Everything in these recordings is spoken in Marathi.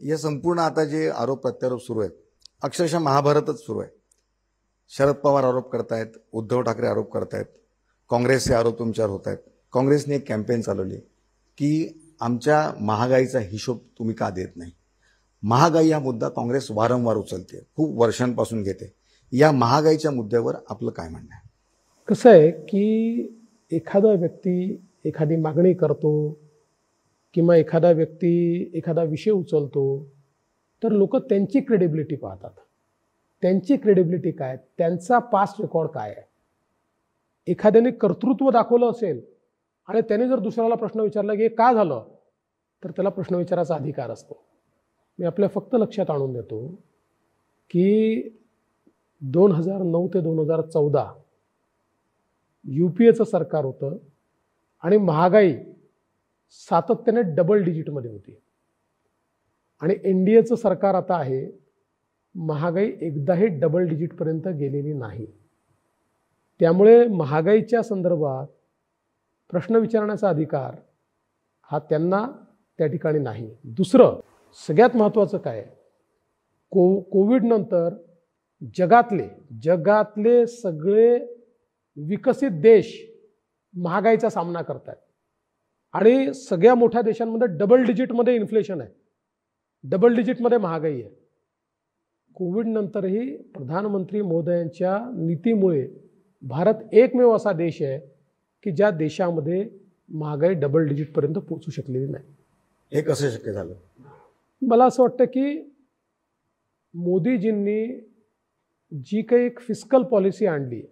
या संपूर्ण आता जे आरोप प्रत्यारोप सुरू आहेत अक्षरशः महाभारतच सुरू आहे. शरद पवार आरोप करतायत उद्धव ठाकरे आरोप करतायत काँग्रेसचे आरोप तुमच्यावर होत आहेत काँग्रेसने एक कॅम्पेन चालवली की आमच्या महागाईचा हिशोब तुम्ही का देत नाही? महागाई हा मुद्दा काँग्रेस वारंवार उचलते खूप वर्षांपासून घेते. या महागाईच्या मुद्द्यावर आपलं काय म्हणणं आहे? कसं आहे की एखादा व्यक्ती एखादी मागणी करतो किंवा एखादा व्यक्ती एखादा विषय उचलतो तर लोक त्यांची क्रेडिबिलिटी पाहतात. त्यांची क्रेडिबिलिटी काय? त्यांचा पास्ट रेकॉर्ड काय आहे? एखाद्याने कर्तृत्व दाखवलं असेल आणि त्याने जर दुसऱ्याला प्रश्न विचारला की हे का झालं? तर त्याला प्रश्न विचारायचा अधिकार असतो. मी आपल्या फक्त लक्षात आणून देतो की दोन हजार नऊ ते दोन हजार चौदा यू पी एचं सरकार होतं आणि महागाई सातत्याने डबल डिजिटमध्ये होती. आणि एन डी एचं सरकार आता आहे महागाई एकदाही डबल डिजिटपर्यंत गेलेली नाही. त्यामुळे महागाईच्या संदर्भात प्रश्न विचारण्याचा अधिकार हा त्यांना त्या ठिकाणी नाही. दुसरं सगळ्यात महत्त्वाचं काय? को कोविडनंतर जगातले जगातले सगळे विकसित देश महागाईचा सामना करत आहेत आणि सगळ्या मोठ्या देशांमध्ये डबल डिजिटमध्ये इन्फ्लेशन आहे. डबल डिजिटमध्ये महागाई आहे. कोविडनंतरही प्रधानमंत्री मोदयांच्या नीतीमुळे भारत एकमेव असा देश आहे की ज्या देशामध्ये महागाई डबल डिजिटपर्यंत पोचू शकलेली नाही. हे कसं शक्य झालं? मला असं वाटतं की मोदीजींनी जी काही एक फिस्कल पॉलिसी आणली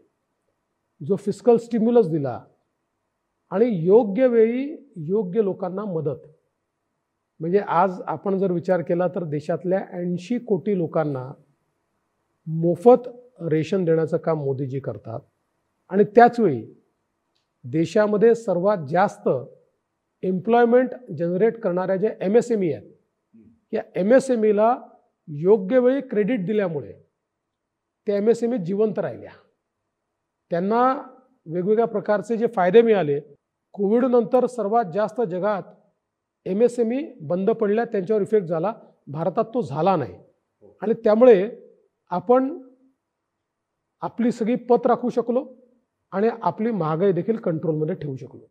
जो फिस्कल स्टिम्युलस दिला आणि योग्य वेळी योग्य लोकांना मदत. म्हणजे आज आपण जर विचार केला तर देशातल्या ऐंशी कोटी लोकांना मोफत रेशन देण्याचं काम मोदीजी करतात. आणि त्याचवेळी देशामध्ये सर्वात जास्त एम्प्लॉयमेंट जनरेट करणाऱ्या ज्या एम एस एम ई आहेत या एम एस एम ईला योग्य वेळी क्रेडिट दिल्यामुळे त्या एम एस एम ई जिवंत राहिल्या. त्यांना वेगवेगळ्या प्रकारचे जे फायदे मिळाले कोविडनंतर सर्वात जास्त जगात एम एस एम ई बंद पडल्या त्यांच्यावर इफेक्ट झाला. भारतात तो झाला नाही. आणि त्यामुळे आपण आपली सगळी पत राखू शकलो आणि आपली महागाई देखील कंट्रोलमध्ये ठेवू शकलो.